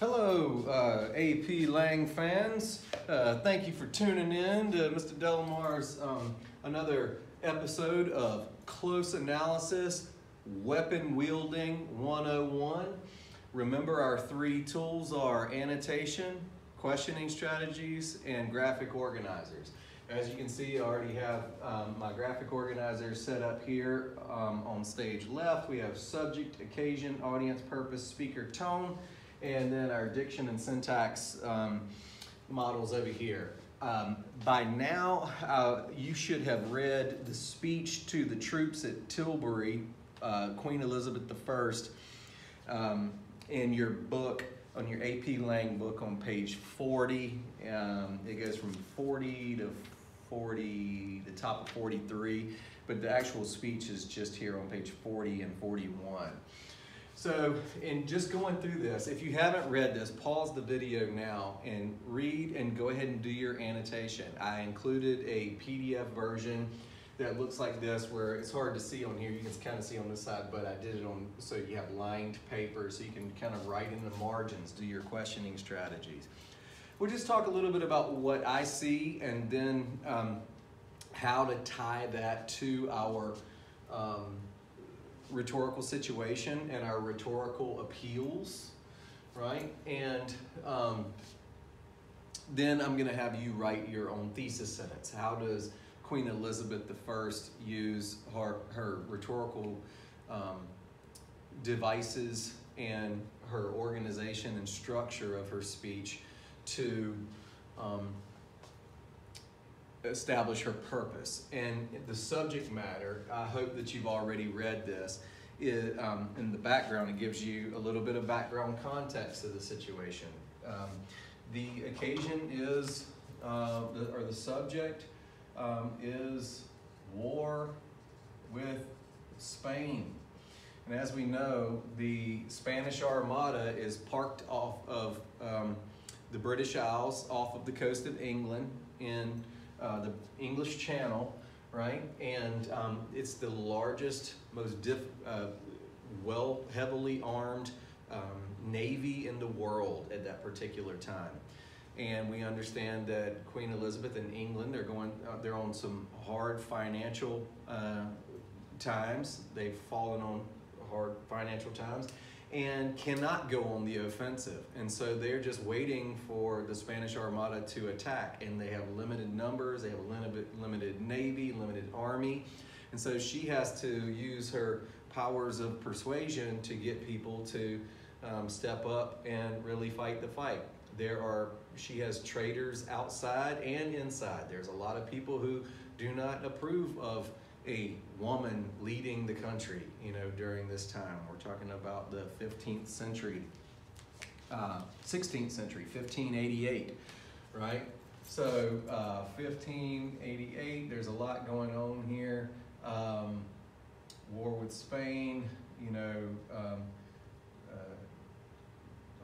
Hello, uh, AP Lang fans. Uh, thank you for tuning in to Mr. Delamar's um, another episode of Close Analysis Weapon Wielding 101. Remember, our three tools are annotation, questioning strategies, and graphic organizers. As you can see, I already have um, my graphic organizer set up here um, on stage left. We have subject, occasion, audience, purpose, speaker, tone, and then our diction and syntax um, models over here. Um, by now, uh, you should have read the speech to the troops at Tilbury, uh, Queen Elizabeth I, um, in your book, on your AP Lang book on page 40. Um, it goes from 40 to 40, the top of 43, but the actual speech is just here on page 40 and 41. So, in just going through this, if you haven't read this, pause the video now and read and go ahead and do your annotation. I included a PDF version that looks like this where it's hard to see on here. You can kind of see on this side, but I did it on so you have lined paper so you can kind of write in the margins, do your questioning strategies. We'll just talk a little bit about what I see and then um, how to tie that to our um, rhetorical situation and our rhetorical appeals, right? And um, then I'm going to have you write your own thesis sentence. How does Queen Elizabeth I use her, her rhetorical um, devices and her organization and structure of her speech to um, establish her purpose. And the subject matter, I hope that you've already read this. Um, in the background, it gives you a little bit of background context to the situation. Um, the occasion is, uh, the, or the subject um, is war with Spain. And as we know, the Spanish Armada is parked off of um, the British Isles off of the coast of England in uh, the English Channel, right? And um, it's the largest, most diff, uh, well, heavily armed um, navy in the world at that particular time. And we understand that Queen Elizabeth in England, they're going, uh, they're on some hard financial uh, times. They've fallen on hard financial times and cannot go on the offensive. And so they're just waiting for the Spanish Armada to attack. And they have limited numbers, they have a limited, limited navy, limited army. And so she has to use her powers of persuasion to get people to um, step up and really fight the fight. There are, she has traitors outside and inside. There's a lot of people who do not approve of a woman leading the country, you know, during this time. We're talking about the 15th century, uh, 16th century, 1588, right? So uh, 1588, there's a lot going on here. Um, war with Spain, you know, um, uh,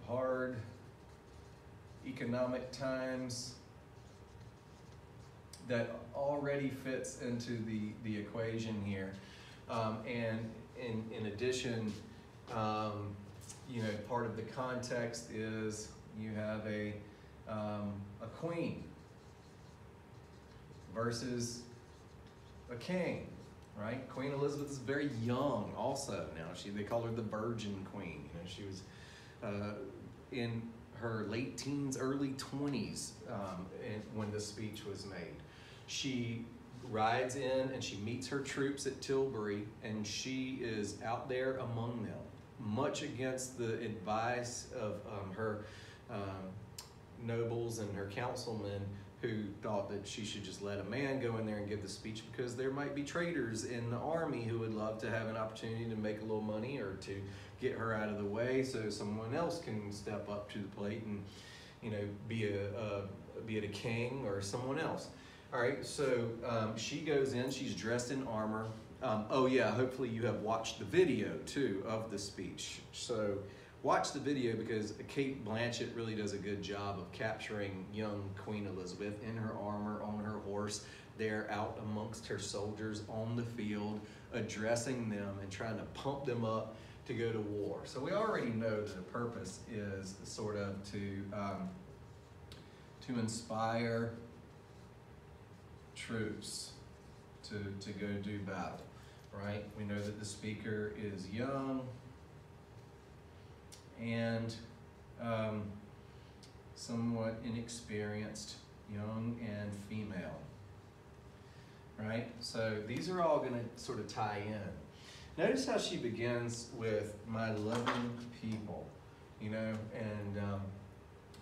hard economic times, that already fits into the, the equation here. Um, and in, in addition, um, you know, part of the context is you have a, um, a queen versus a king, right? Queen Elizabeth is very young also now. She, they call her the Virgin Queen. You know, she was uh, in her late teens, early 20s um, when this speech was made she rides in and she meets her troops at Tilbury and she is out there among them, much against the advice of um, her um, nobles and her councilmen who thought that she should just let a man go in there and give the speech because there might be traitors in the army who would love to have an opportunity to make a little money or to get her out of the way so someone else can step up to the plate and you know be a, be it a king or someone else. All right, so um, she goes in, she's dressed in armor. Um, oh yeah, hopefully you have watched the video too of the speech. So watch the video because Cate Blanchett really does a good job of capturing young Queen Elizabeth in her armor, on her horse, there out amongst her soldiers on the field, addressing them and trying to pump them up to go to war. So we already know that the purpose is sort of to um, to inspire troops to, to go do battle, right? We know that the speaker is young and um, somewhat inexperienced, young and female, right? So these are all going to sort of tie in. Notice how she begins with my loving people, you know, and um,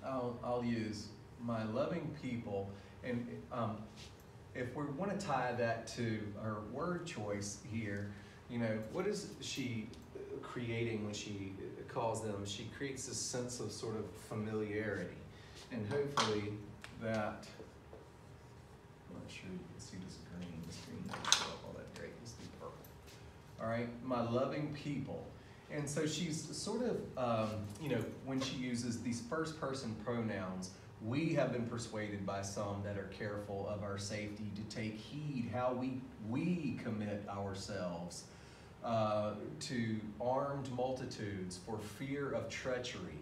I'll, I'll use my loving people. And um, if we want to tie that to her word choice here, you know, what is she creating when she calls them? She creates this sense of sort of familiarity. And hopefully that, I'm not sure you can see this green, this green doesn't show up all that great, let's purple. All right, my loving people. And so she's sort of, um, you know, when she uses these first person pronouns, we have been persuaded by some that are careful of our safety to take heed how we, we commit ourselves uh, to armed multitudes for fear of treachery.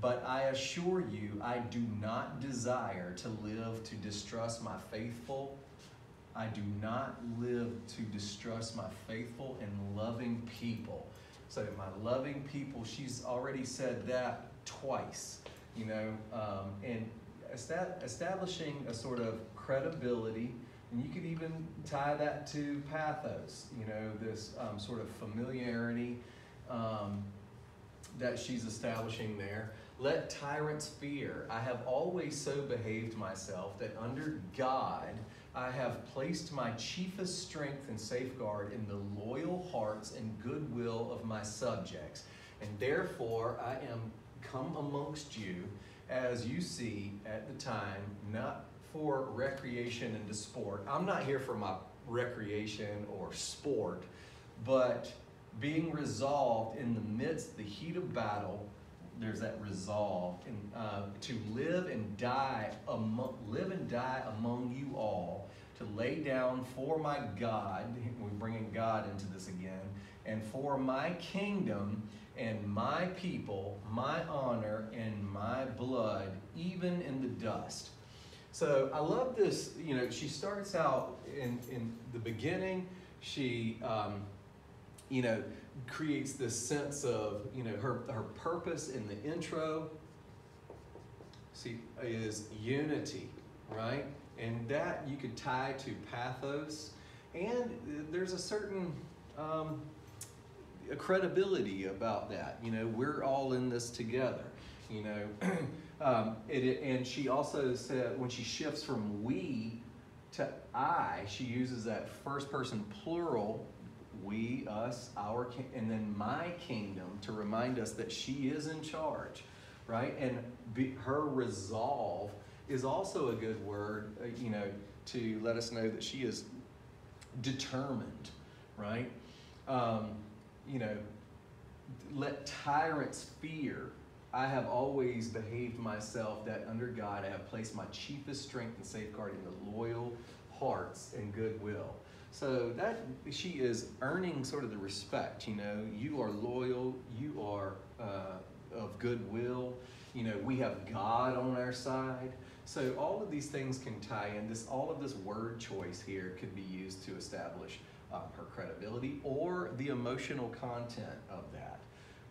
But I assure you, I do not desire to live to distrust my faithful. I do not live to distrust my faithful and loving people. So, my loving people, she's already said that twice, you know, um, and establishing a sort of credibility, and you could even tie that to pathos, you know, this um, sort of familiarity um, that she's establishing there. Let tyrants fear. I have always so behaved myself that under God I have placed my chiefest strength and safeguard in the loyal hearts and goodwill of my subjects. And therefore I am come amongst you as you see at the time, not for recreation and to sport. I'm not here for my recreation or sport, but being resolved in the midst, the heat of battle, there's that resolve and uh, to live and die among, live and die among you all to lay down for my God we're bringing God into this again and for my kingdom and my people, my honor, and my blood, even in the dust. So I love this. You know, she starts out in, in the beginning, she, um, you know, creates this sense of, you know, her, her purpose in the intro. See, is unity, right? And that you could tie to pathos. And there's a certain, um, a credibility about that. You know, we're all in this together. You know, um, it, and she also said when she shifts from we to I, she uses that first person plural, we, us, our, and then my kingdom to remind us that she is in charge, right? And be, her resolve is also a good word, uh, you know, to let us know that she is determined, right? Um, you know, let tyrants fear. I have always behaved myself that under God I have placed my chiefest strength and safeguard in the loyal hearts and goodwill. So that she is earning sort of the respect. You know, you are loyal, you are uh, of goodwill. You know, we have God on our side. So all of these things can tie in. This all of this word choice here could be used to establish um, her credibility or the emotional content of that,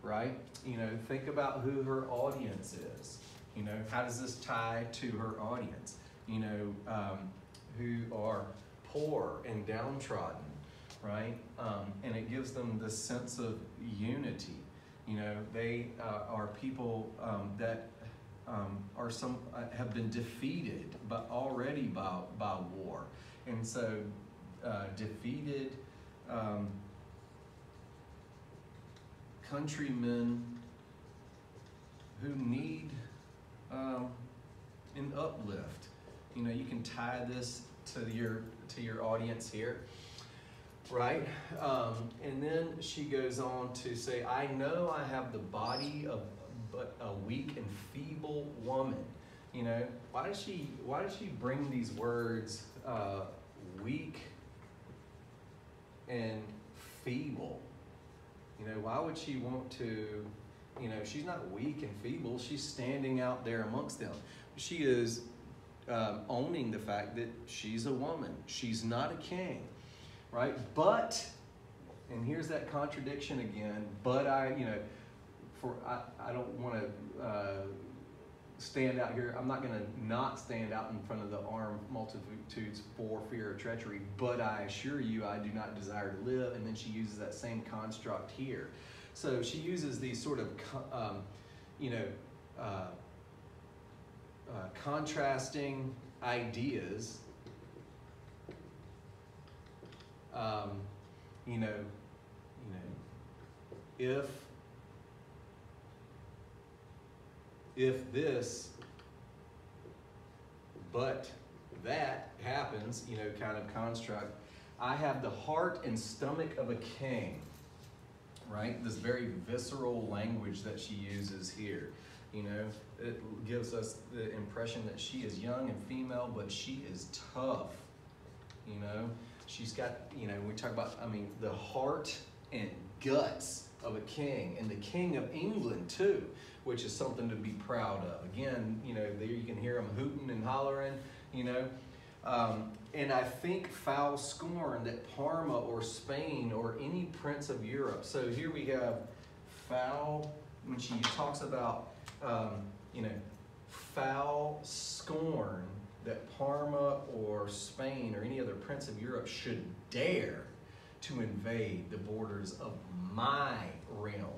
right? You know, think about who her audience is. You know, how does this tie to her audience? You know, um, who are poor and downtrodden, right? Um, and it gives them this sense of unity. You know, they uh, are people um, that um, are some uh, have been defeated, but already by by war, and so uh, defeated um, countrymen who need um, an uplift. You know, you can tie this to your to your audience here, right? Um, and then she goes on to say, "I know I have the body of but a weak and feeble woman." You know, why does she why does she bring these words uh, weak? And feeble. You know, why would she want to, you know, she's not weak and feeble. She's standing out there amongst them. She is um, owning the fact that she's a woman. She's not a king, right? But, and here's that contradiction again, but I, you know, for, I, I don't want to uh, stand out here. I'm not going to not stand out in front of the armed multitudes for fear of treachery, but I assure you I do not desire to live. And then she uses that same construct here. So she uses these sort of, um, you know, uh, uh, contrasting ideas. Um, you know, you know, if if this, but that happens, you know, kind of construct. I have the heart and stomach of a king, right? This very visceral language that she uses here. You know, it gives us the impression that she is young and female, but she is tough. You know, she's got, you know, we talk about, I mean, the heart and guts of a king, and the king of England too which is something to be proud of. Again, you know, there you can hear them hooting and hollering, you know. Um, and I think foul scorn that Parma or Spain or any prince of Europe. So here we have foul, when she talks about, um, you know, foul scorn that Parma or Spain or any other prince of Europe should dare to invade the borders of my realm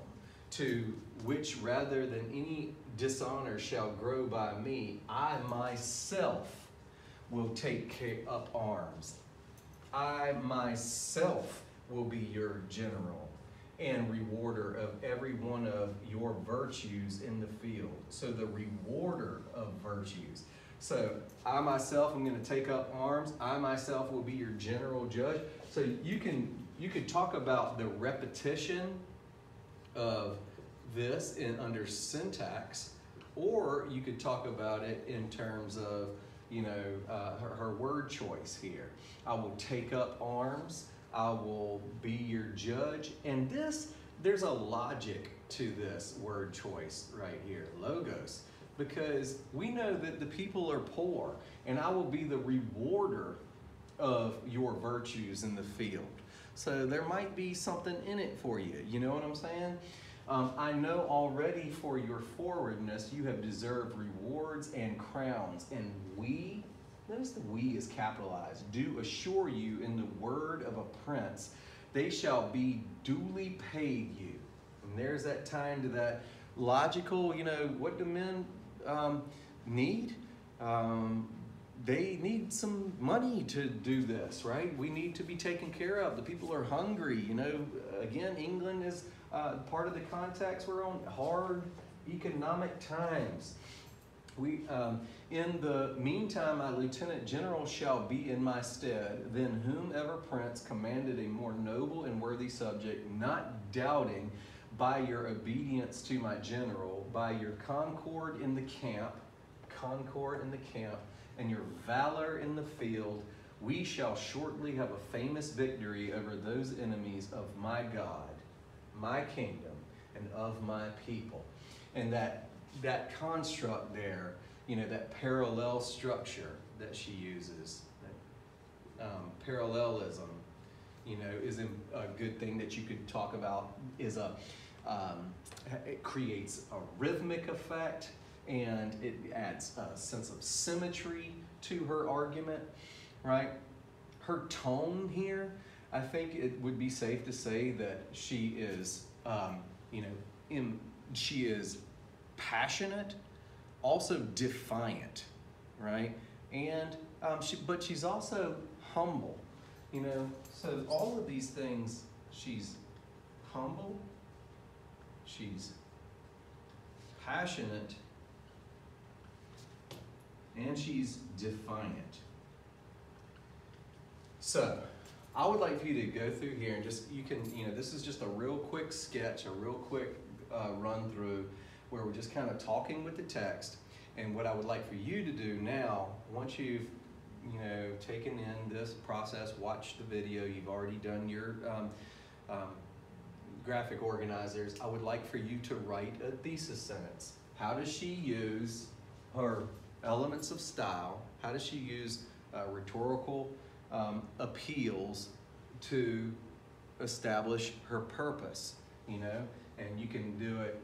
to which rather than any dishonor shall grow by me, I myself will take up arms. I myself will be your general and rewarder of every one of your virtues in the field. So the rewarder of virtues. So I myself am going to take up arms. I myself will be your general judge. So you can you could talk about the repetition of this in under syntax, or you could talk about it in terms of you know uh, her, her word choice here. I will take up arms. I will be your judge. And this, there's a logic to this word choice right here, logos, because we know that the people are poor, and I will be the rewarder of your virtues in the field. So there might be something in it for you. You know what I'm saying? Um, I know already for your forwardness you have deserved rewards and crowns, and we, notice the we is capitalized, do assure you in the word of a prince, they shall be duly paid you. And there's that time to that logical, you know, what do men um, need? Um, they need some money to do this, right? We need to be taken care of. The people are hungry. You know, again, England is uh, part of the context we're on. Hard economic times. We, um, in the meantime, my lieutenant general shall be in my stead. Then whomever prince commanded a more noble and worthy subject, not doubting by your obedience to my general, by your concord in the camp, concord in the camp, and your valor in the field, we shall shortly have a famous victory over those enemies of my God, my kingdom, and of my people. And that, that construct there, you know, that parallel structure that she uses, that, um, parallelism, you know, is a good thing that you could talk about, is a, um, it creates a rhythmic effect and it adds a sense of symmetry to her argument, right? Her tone here, I think it would be safe to say that she is, um, you know, in, she is passionate, also defiant, right? And um, she, but she's also humble, you know. So all of these things, she's humble, she's passionate, and she's defiant. So, I would like for you to go through here and just, you can, you know, this is just a real quick sketch, a real quick uh, run through where we're just kind of talking with the text. And what I would like for you to do now, once you've, you know, taken in this process, watched the video, you've already done your, um, um, graphic organizers, I would like for you to write a thesis sentence. How does she use her elements of style? How does she use uh, rhetorical um, appeals to establish her purpose? You know, and you can do it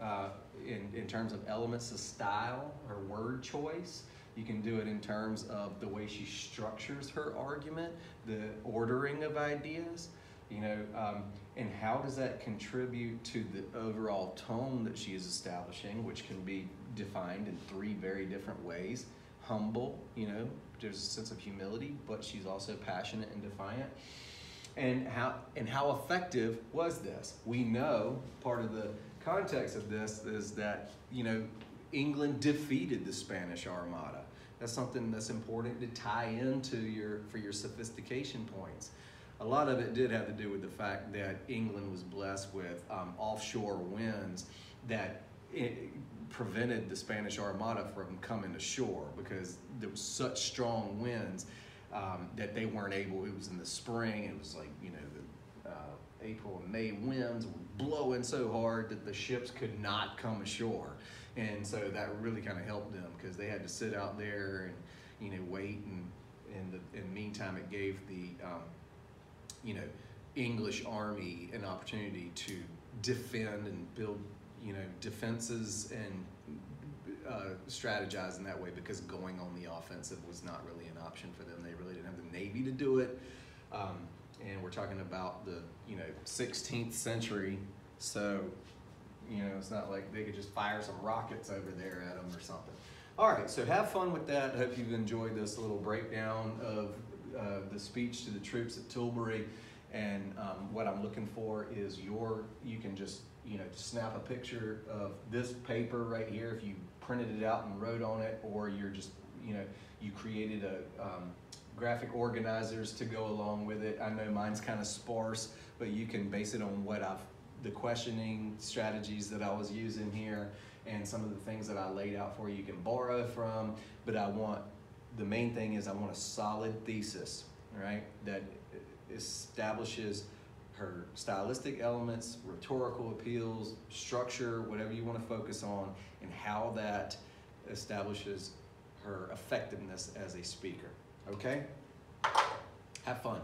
uh, in, in terms of elements of style, her word choice. You can do it in terms of the way she structures her argument, the ordering of ideas, you know, um, and how does that contribute to the overall tone that she is establishing, which can be defined in three very different ways. Humble, you know, there's a sense of humility, but she's also passionate and defiant. And how and how effective was this? We know part of the context of this is that you know England defeated the Spanish Armada. That's something that's important to tie into your for your sophistication points. A lot of it did have to do with the fact that England was blessed with um, offshore winds that prevented the Spanish Armada from coming ashore because there was such strong winds um, that they weren't able. It was in the spring. It was like you know the uh, April and May winds were blowing so hard that the ships could not come ashore, and so that really kind of helped them because they had to sit out there and you know wait and in the in the meantime it gave the um, you know English army an opportunity to defend and build you know defenses and uh, strategize in that way because going on the offensive was not really an option for them. They really didn't have the Navy to do it. Um, and we're talking about the, you know, 16th century. So, you know, it's not like they could just fire some rockets over there at them or something. All right, so have fun with that. I hope you've enjoyed this little breakdown of uh, the speech to the troops at Tilbury. And um, what I'm looking for is your, you can just, you know, snap a picture of this paper right here if you printed it out and wrote on it, or you're just, you know, you created a um, graphic organizers to go along with it. I know mine's kind of sparse, but you can base it on what I've, the questioning strategies that I was using here and some of the things that I laid out for you, you can borrow from, but I want, the main thing is I want a solid thesis, right? That establishes her stylistic elements, rhetorical appeals, structure, whatever you want to focus on, and how that establishes her effectiveness as a speaker. Okay? Have fun.